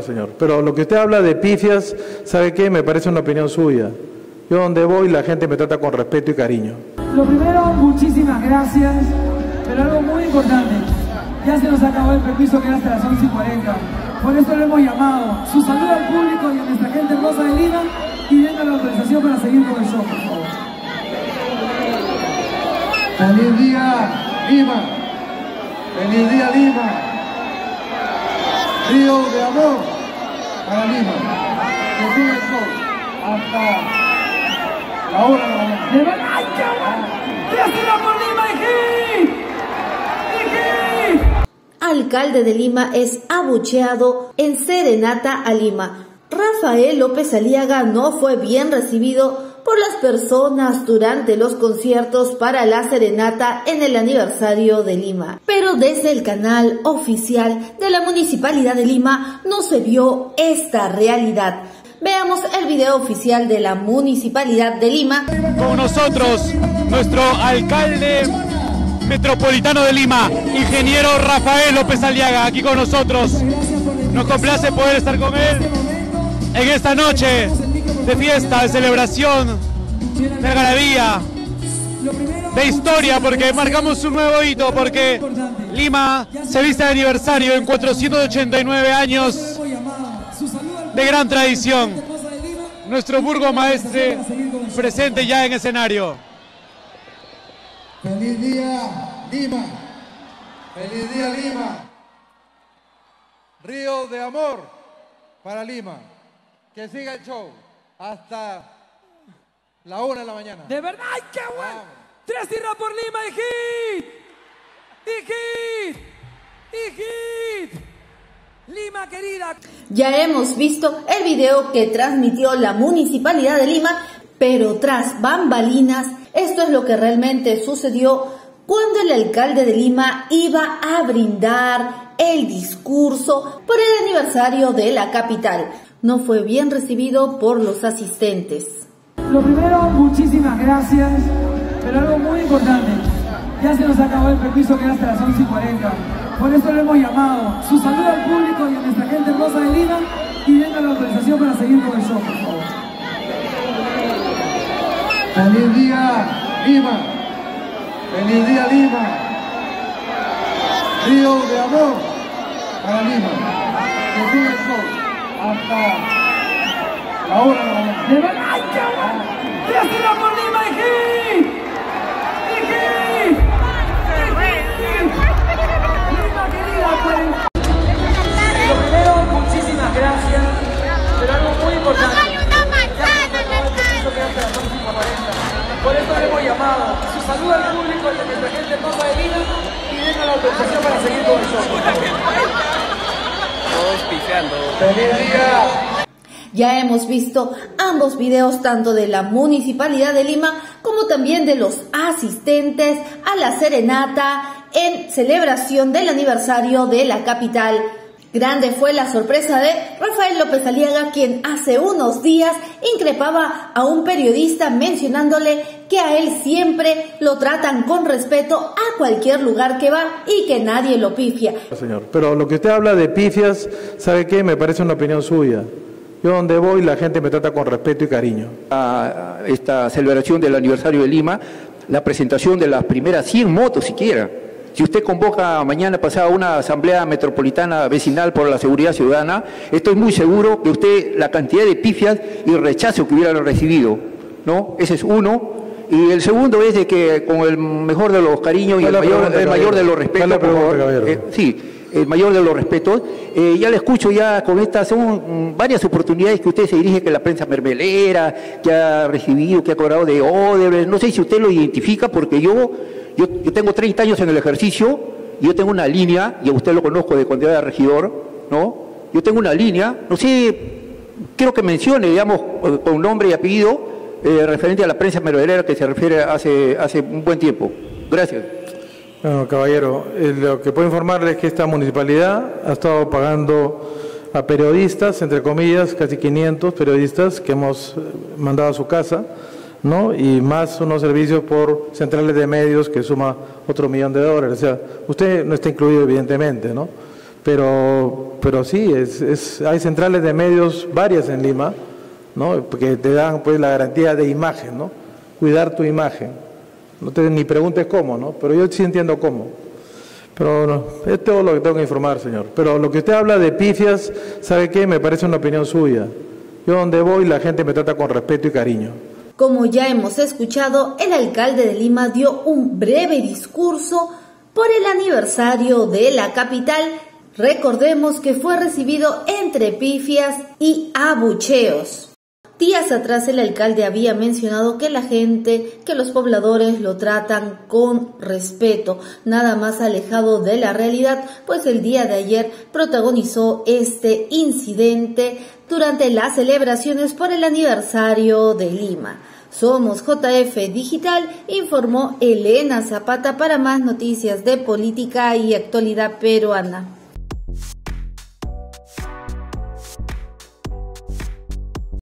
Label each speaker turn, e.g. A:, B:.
A: Señor, pero lo que usted habla de pifias, ¿sabe qué? Me parece una opinión suya. Yo donde voy la gente me trata con respeto y cariño.
B: Lo primero, muchísimas gracias, pero algo muy importante. Ya se nos acabó el permiso que era hasta las 11 y 40. Por eso lo hemos llamado. Su salud al público y a nuestra gente hermosa de Lima y venga la autorización para seguir con el show, por favor.
C: Feliz día, Lima. Feliz día, Lima. Río de amor para Lima. Que siga el show hasta la hora de la mañana.
B: ¡ay, qué bueno! ¡Gracias por Lima,
D: alcalde de Lima es abucheado en Serenata a Lima. Rafael López Aliaga no fue bien recibido por las personas durante los conciertos para la serenata en el aniversario de Lima. Pero desde el canal oficial de la Municipalidad de Lima no se vio esta realidad. Veamos el video oficial de la Municipalidad de Lima.
E: Con nosotros, nuestro alcalde metropolitano de Lima, ingeniero Rafael López Aliaga, aquí con nosotros. Nos complace poder estar con él en esta noche de fiesta, de celebración, de algarabía, de historia, porque marcamos un nuevo hito, porque Lima se viste de aniversario en 489 años de gran tradición. Nuestro burgomaestre presente ya en escenario.
C: Feliz día, Lima. Feliz día, Lima. Río de amor para Lima. Que siga el show hasta la hora de la mañana.
B: De verdad, ¡ay, qué bueno! ¡Tres tierras por Lima, hiji! ¡Hiji! ¡Hiji! Lima querida.
D: Ya hemos visto el video que transmitió la Municipalidad de Lima, pero tras bambalinas, esto es lo que realmente sucedió cuando el alcalde de Lima iba a brindar el discurso por el aniversario de la capital. No fue bien recibido por los asistentes.
B: Lo primero, muchísimas gracias, pero algo muy importante. Ya se nos acabó el permiso que era hasta las 11 y 40. Por eso lo hemos llamado. Su salud al público y a nuestra gente hermosa de Lima y venga la autorización para seguir con el show, por favor.
C: Feliz día, Lima. Feliz día, Lima. Río de amor para Lima. Que siga el show hasta la hora de la mañana.
B: De verdad, ¡ay, qué tierras por Lima, hiji! ¡Hiji! Lima querida. Lo primero, muchísimas gracias, pero algo muy importante. Por eso le hemos llamado. Su salud al público y a nuestra gente hermosa de Lima y venga la autorización para seguir con el show.
D: Ya hemos visto ambos videos tanto de la Municipalidad de Lima como también de los asistentes a la serenata en celebración del aniversario de la capital. Grande fue la sorpresa de Rafael López Aliaga, quien hace unos días increpaba a un periodista mencionándole que a él siempre lo tratan con respeto a cualquier lugar que va y que nadie lo pifia.
A: Señor, pero lo que usted habla de pifias, ¿sabe qué? Me parece una opinión suya. Yo donde voy la gente me trata con respeto y cariño.
F: a esta celebración del aniversario de Lima, la presentación de las primeras 100 motos siquiera. Si usted convoca mañana pasada una asamblea metropolitana vecinal por la seguridad ciudadana, estoy muy seguro que usted la cantidad de pifias y rechazo que hubiera recibido, ¿no? Ese es uno. Y el segundo es de que con el mejor de los cariños y
A: ¿Cuál
F: el mayor,
A: pregunta,
F: el mayor de los respetos. Eh, sí, el mayor de los respetos. Eh, ya le escucho ya con estas, son varias oportunidades que usted se dirige que la prensa mermelera, que ha recibido, que ha cobrado de Odebrecht, no sé si usted lo identifica porque yo, yo, tengo 30 años en el ejercicio y yo tengo una línea, y a usted lo conozco de cuando era regidor, ¿no? Yo tengo una línea, no sé, quiero que mencione, digamos, con nombre y apellido, eh, referente a la prensa mermelera que se refiere hace, hace un buen tiempo. Gracias.
A: Bueno, caballero, eh, lo que puedo informarle es que esta municipalidad ha estado pagando a periodistas, entre comillas, casi 500 periodistas que hemos eh, mandado a su casa, ¿no? Y más unos servicios por centrales de medios que suma otro millón de dólares. O sea, usted no está incluido, evidentemente, ¿no? Pero, pero sí, es, hay centrales de medios varias en Lima, ¿no? que te dan pues la garantía de imagen, ¿no? cuidar tu imagen. No te ni preguntes cómo, ¿no? pero yo sí entiendo cómo. Pero no, es todo lo que tengo que informar, señor. Pero lo que usted habla de pifias, ¿sabe qué? Me parece una opinión suya. Yo donde voy la gente me trata con respeto y cariño.
D: Como ya hemos escuchado, el alcalde de Lima dio un breve discurso por el aniversario de la capital. Recordemos que fue recibido entre pifias y abucheos. Días atrás el alcalde había mencionado que la gente, que los pobladores lo tratan con respeto, nada más alejado de la realidad, pues el día de ayer protagonizó este incidente durante las celebraciones por el aniversario de Lima. Somos JF Digital, informó Elena Zapata para más noticias de política y actualidad peruana.